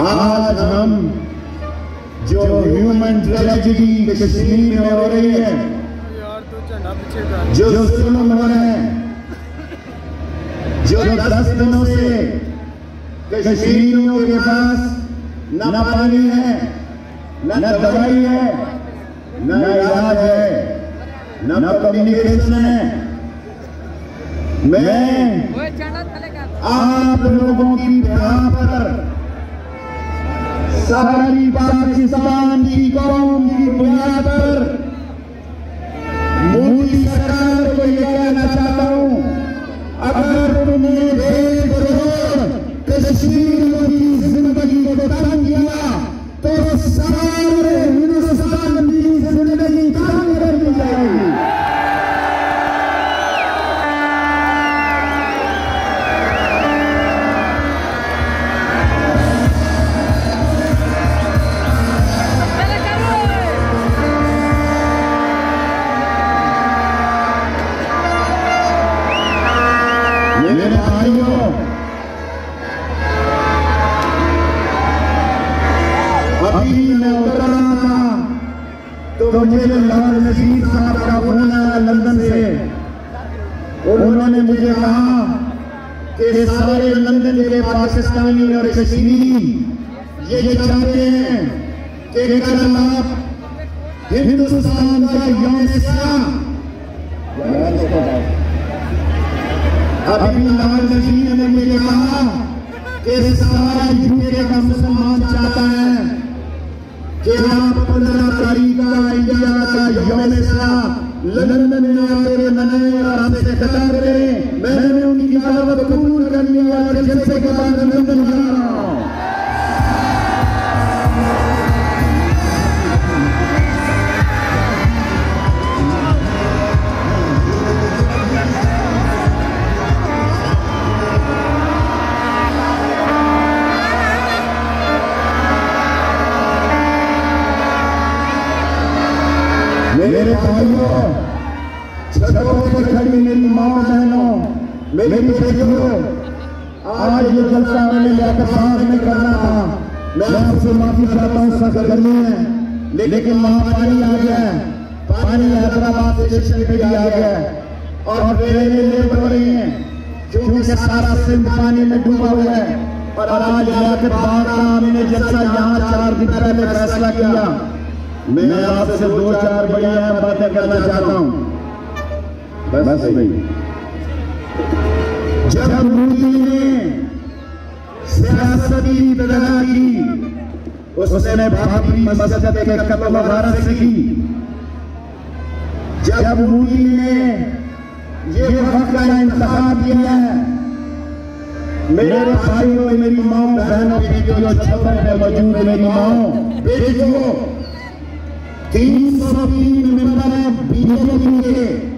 آج ہم جو ہیومن ٹریجڈی کشمیر میں ہو رہی ہے جو ظلم ہو رہے ہیں جو دس دنوں سے کشمیریوں کے پاس نہ پانی ہے نہ دوائی ہے نہ علاج ہے نہ کمیونیکیشن ہے۔ میں آپ لوگوں کی یہاں پر ساری پاکستان کی قوم کی بنیاد پر مودی سرکار کو یہ کہنا چاہتا ہوں اگر کہ سارے لندن کے پاکستانی اور کشمیری یہ چاہتے ہیں کہ کل آپ ہندوستان کا یوم سیاہ ابھی لال نظیر نے مجھے کہا کہ سارا یوکے کا مسلمان چاہتا ہے کہ آپ پندرہ تاریخ کا انڈیا کا یوم اسلام لندن میں آتے منائیں اور ہم سے خطاب کریں۔ میں نے ان کی دعوت قبول کر لیا اور جلسے کے بعد لندن جا رہا ہوں میرے بھائیوں چھتوں پر کھڑی میری ماں بہنوں میری بیٹیوں آج یہ جلسہ میں نے اعتبار میں کرنا تھا۔ میں آپ سے معافی چاہتا ہوں سخت گرمی ہے لیکن وہاں پانی آ گیا ہے۔ پانی حیدرآباد اسٹیشن پہ بھی آ گیا ہے۔ اور ٹرینیں لیٹ ہو رہی ہیں۔ کیونکہ سارا سندھ پانی میں ڈوبا ہوا ہے۔ اور آج لیاقت بار کا ہم نے جلسہ یہاں چار دن پہلے فیصلہ کیا۔ میں آپ سے دو چار بڑی اہم باتیں کرنا چاہتا ہوں۔ بس بھائی۔ جب مودی نے سیاستی ابتدا کی، اس نے بھابری مسجد کے قتل و غارت سے کی۔ جب مودی نے یہ وقت کا انتخاب کیا ہے۔ میرے بھائیوں، میری ماں بہنوں، بیٹیوں، چھتوں پہ موجود میری ماں بیٹیوں، تین سو تین ممبر ہیں بی جے پی کے۔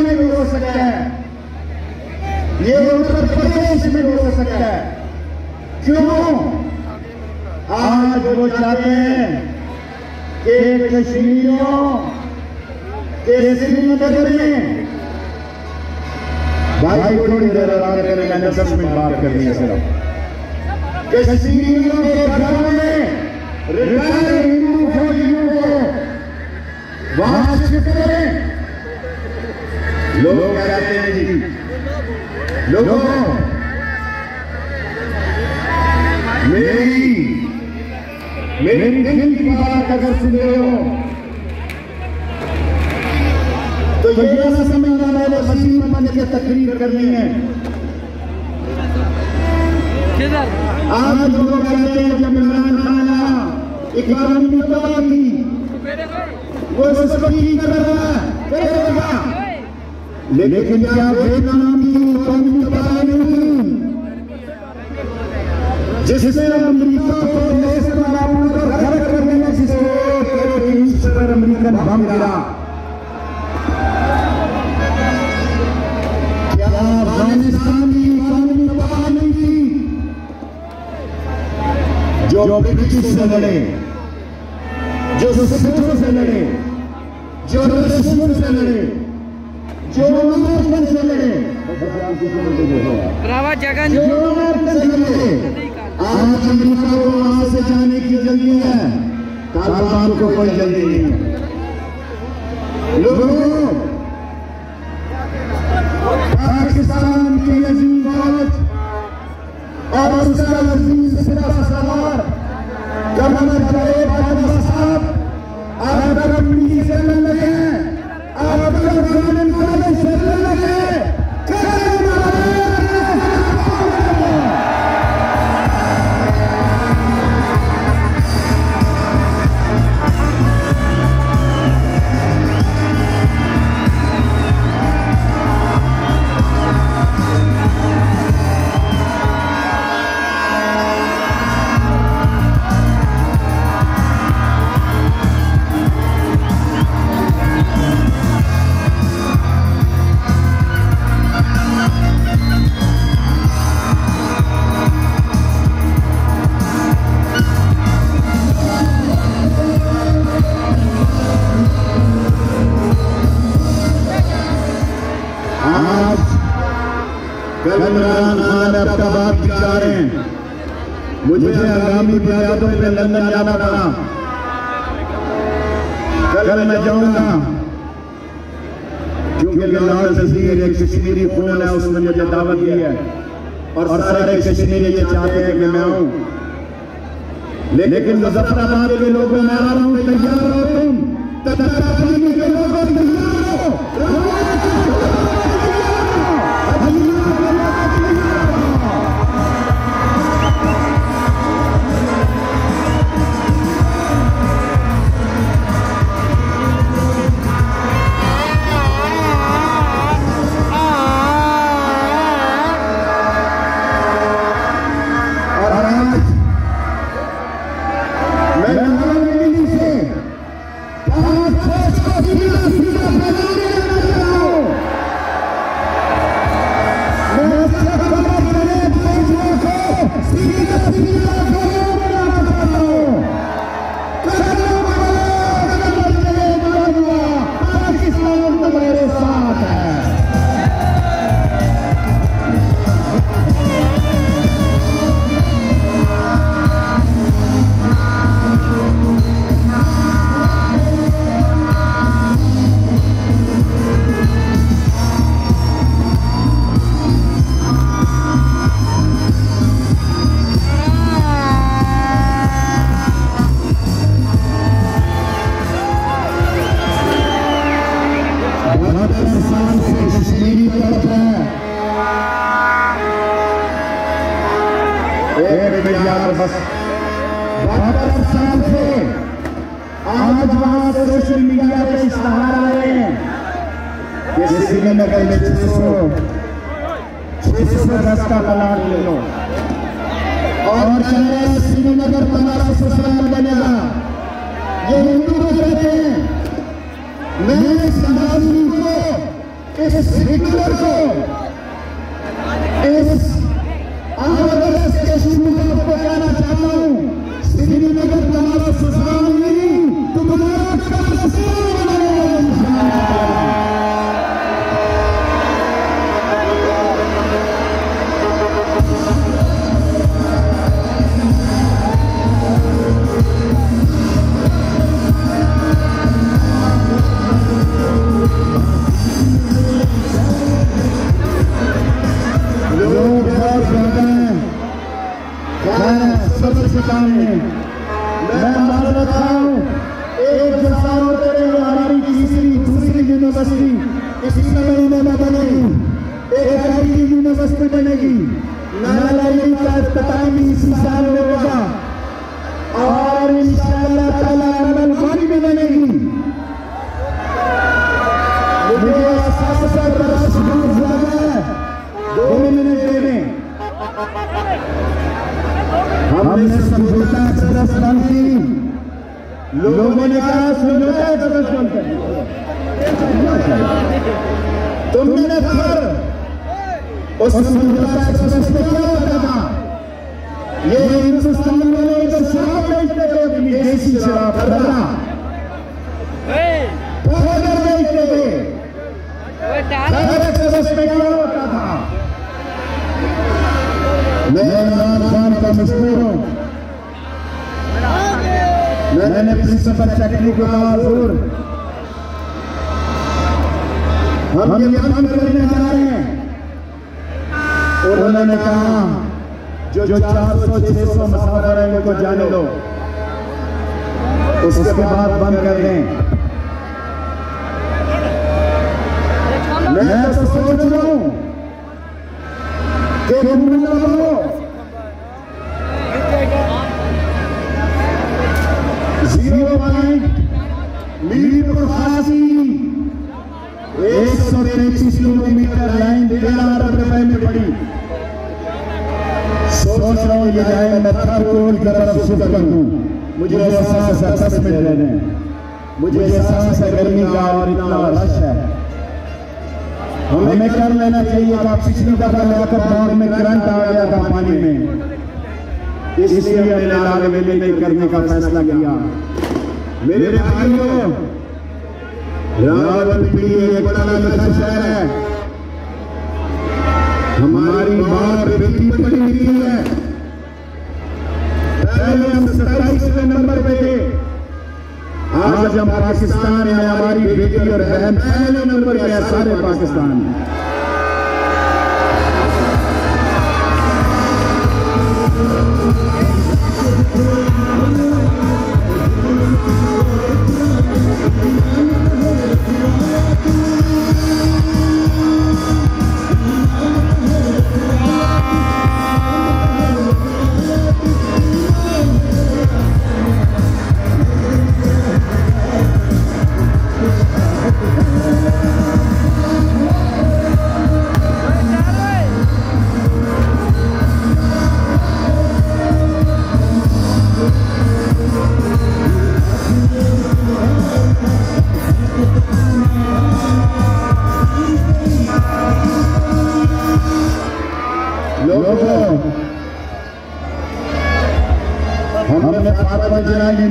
میں بھی ہو سکتا ہے یہ اتر پردیش میں ہو سکتا ہے کیوں آج کشمیریوں کے سری نگر میں بھائی تھوڑی دیر آرام کریں میں نے دس منٹ بات کرنی ہے صرف کشمیریوں کے گھروں میں ریٹائر ہندو فوجیوں کو وہاں شفٹ کریں لوگ کہتے ہیں جی لوگوں میری میری دل کی بات اگر سن رہے ہو تو یہ نہ سمجھنا میں نے وزیر بن کے تقریر کرنی ہے۔ آج لوگ کہتے ہیں جب عمران خان آیا۔ اکانومی تباہ کی۔ وہ سبھی کر رہا۔ ہے لیکن کیا بے نام کی اکانومی تباہ نہیں جس سے امریکہ کو دیش کا نابود کر خرچ کرنے میں جس کو امریکہ بھام گرا جو برٹش سے لڑے جو سکھوں سے لڑے جو رسول سے لڑے جو مدرسن سے لڑے جو مدرسن سے لڑے آج امریکہ کو وہاں سے جانے کی جلدی ہے طالبان کو کوئی جلدی نہیں ہے۔ لوگوں پاکستان کی عظیم اور اس کا عظیم صاحب آپ سے مل رہے ہیں آپ کا خان آپ کا آباد دکھا رہے ہیں۔ مجھے اگامی بیادوں پہ لندن جانا پڑا۔ کل میں جاؤں گا۔ کیونکہ لال نظیر ایک کشمیری خون ہے، اس نے مجھے دعوت دی ہے۔ اور سارے کشمیری یہ چاہتے ہیں کہ میں ہوں لیکن مظفر آباد کے لوگوں، میں آ رہا ہوں، تیار ہو تم۔ سماجی کو، اس فکر کو، اس احمد کے شروع کو بتانا چاہتا ہوں، سری نگر تمہارا سسرال بتانے ہیں میں معذرت خواہ ہوں۔ ایک جسار ہوتے رہے ہیں ہماری تیسری، دوسری یونیورسٹی اسی سمے میں بنے گی ایک آئی کی یونیورسٹی بنے گی۔ تھے۔ سے بس میں کیا ہوتا تھا؟ میں عمران خان کا مشہور ہوں۔ میں نے پرنسپل سیکرٹری کو کہا حضور ہم یہ کام کرنے جا رہے ہیں۔ انہوں نے کہا جو چار سو چھ سو مسافر ہیں ان کو جانے دو۔ اس کے بعد بند کر دیں۔ میں تو سوچ رہا ہوں کہ تم نہ بنو زیرو پوائنٹ میٹ پر خاصی ایک سو تینتیس کلو میٹر لائن تیرہ ارب روپے میں پڑی۔ سوچ رہا ہوں یہ جائے میں تھر کول کی طرف شفٹ کر دوں۔ مجھے احساس ہے دس منٹ رہنے مجھے احساس ہے گرمی کا اور اتنا رش ہے۔ ہمیں کر لینا چاہیے تھا پچھلی دفعہ لے کر باغ میں کرنٹ آ گیا تھا پانی میں۔ اس لیے ہم نے لال ویلی میں کرنے کا فیصلہ کیا۔ میرے بھائیوں راول پنڈی ایک بڑا لکھا شہر ہے۔ ہماری ماں بیٹی پڑی ہوئی ہے۔ پہلے ہم پہ تھے آج ہم پاکستان میں ہماری بیٹی اور بہن پہلے نمبر پہ سارے پاکستان میں۔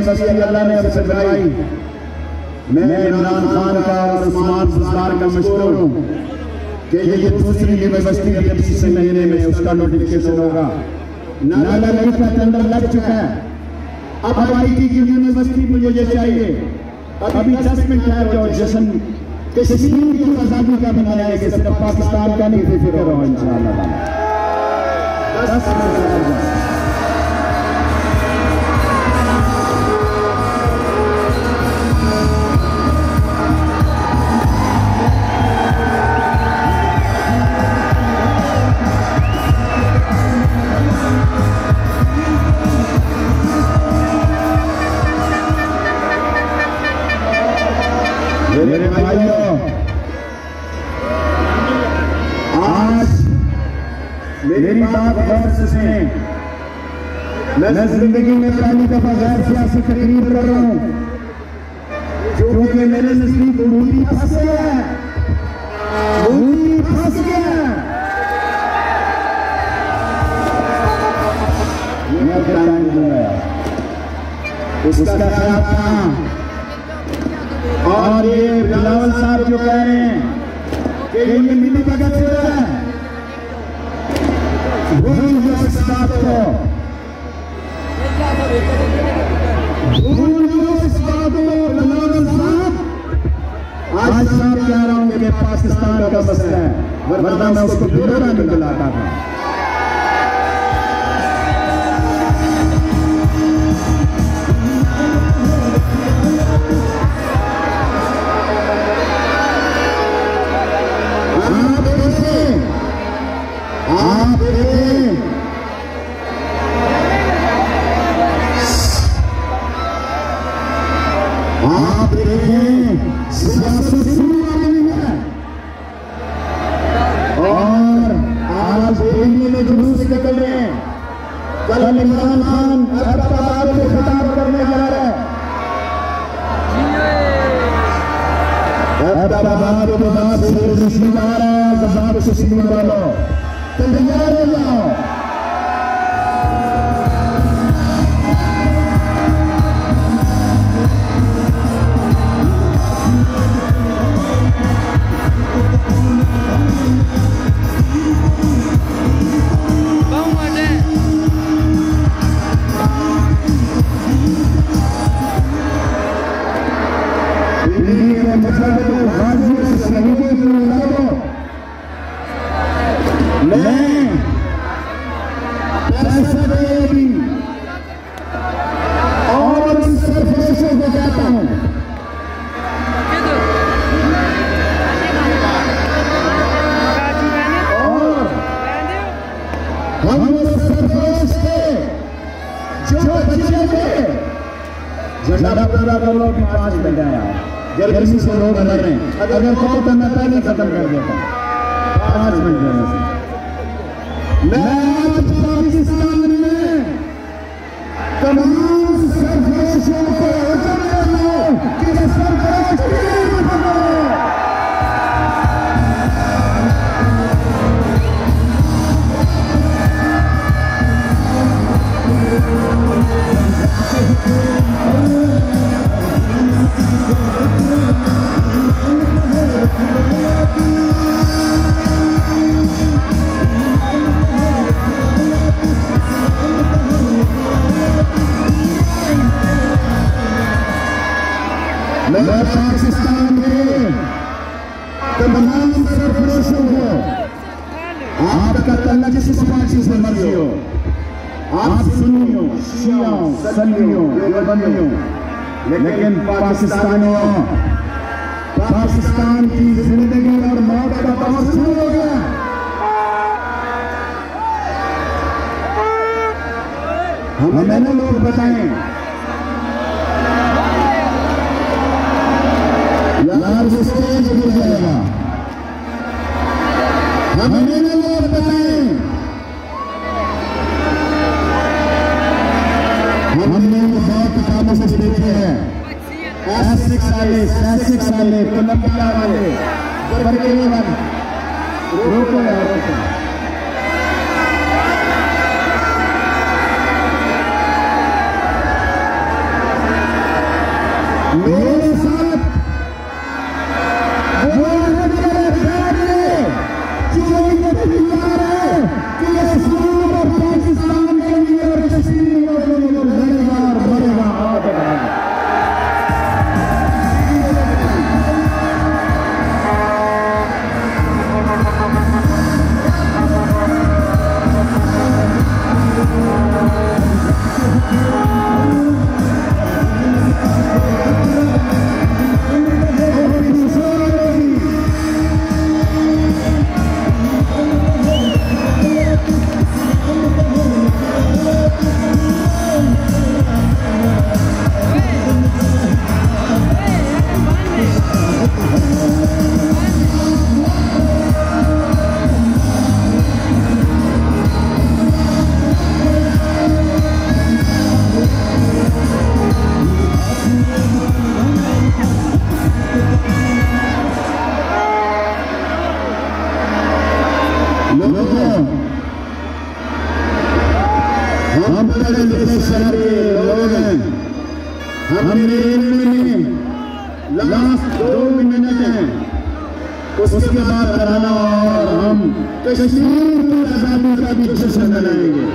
جنائی اللہ نے ہم سے بنائی میں عمران خان کا اور عثمان بزار کا مشہور ہوں کہ یہ دوسری یونیورسٹی ابھی اسی مہینے میں اس کا نوٹیفکیشن ہوگا۔ نالا لڑی کا ٹینڈر لگ چکا ہے۔ اب آئی ٹی کی یونیورسٹی مجھے یہ چاہیے۔ ابھی دس منٹ ہے جو جشن کشمیر کی آزادی کا بنایا ہے کہ صرف پاکستان کا نہیں فکر رہا ہوں انشاءاللہ دس منٹ۔ میں زندگی میں پہلی دفعہ غیر سیاسی تقریب کر رہا ہوں۔ کیونکہ میرے نزدیک مودی پھنس گیا ہے۔ مودی پھنس گیا ہے۔ میں ٹائم دوں گا اس کا خیال تھا اور یہ بلاول صاحب جو کہہ رہے ہیں کہ یہ ملی بھگت ہے۔ بھول جاؤ اس بات کو پاکستان کا مسئلہ ہے ورنہ میں اس کو برا نہیں دلاتا تھا۔ پاس لگایا ہے گرمی سے لوگ مر رہے ہیں۔ اگر کہو تو میں پہلے ختم کر دیتا۔ پانچ منٹ سے۔ میں آج پاکستان میں تمام سرفروشوں کو حکم دیتا ہوں کہ یہ سرفروش کی مطلب Oh, میں پاکستان تمام کو آپ کا تعلق پارٹی سے ہو آپ سنیوں شیعوں سنیوں دیوبندیوں لیکن پاکستانیوں پاکستان کی زندگی اور موت کا تحصیل ہو گیا ہمیں لوگ بتائیں اسے اسٹیج مل جائے گا ہم نے ووٹ بتائیں ہم نے بہت کتابوں سے دیکھے ہیں ایسک والے سیسک والے کولمبیا والے والے روکو یا روکو آنند کے سارے لوگ ہیں ہم نے میں لاسٹ دو منٹ ہیں اس کے بعد کرانا اور ہم کشمیر کی آزادی کا بھی جشن منائیں گے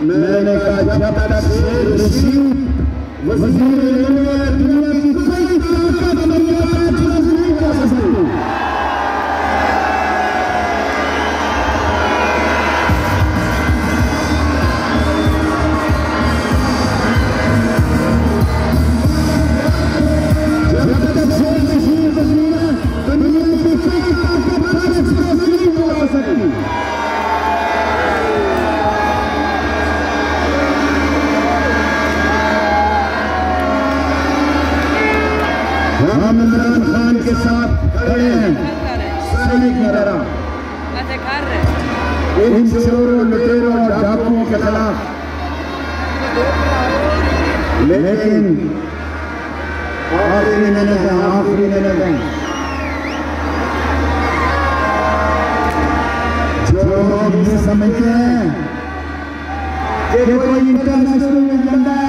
میں نے کہا، جب تک شیر رشید وزیر دنیا کی کوئی طاقت دنیا میں چیز نہیں کر سکتی۔ کرم ان چوروں لٹیروں اور ڈاکوؤں کے خلاف لیکن آخری نظر آخری نظر جو لوگ یہ سمجھتے ہیں کہ کوئی انٹرنیشنل میں ایجنڈا ہے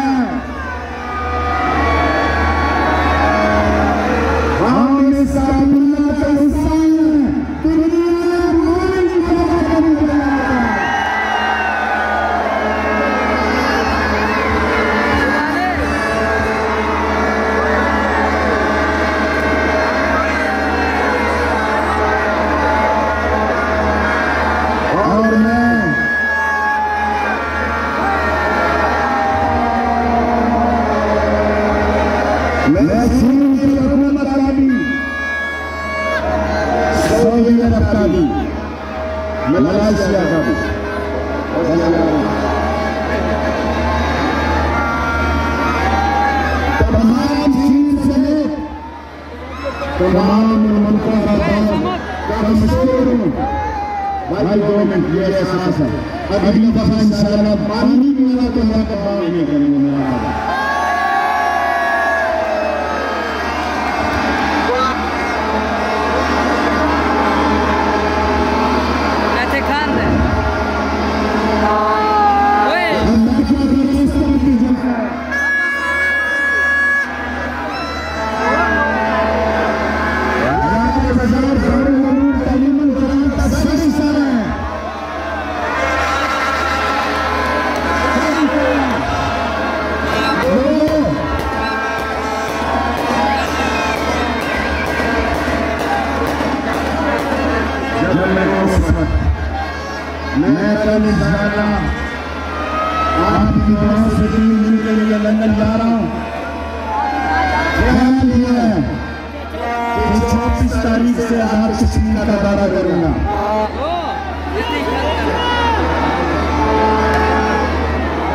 ہزار سے کا دعویٰ کروں گا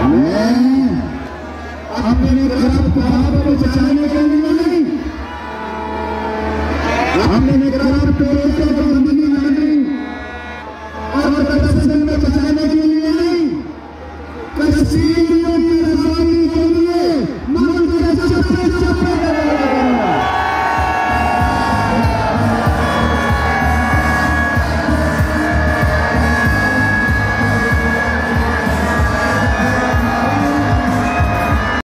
میں اپنے خراب کو کے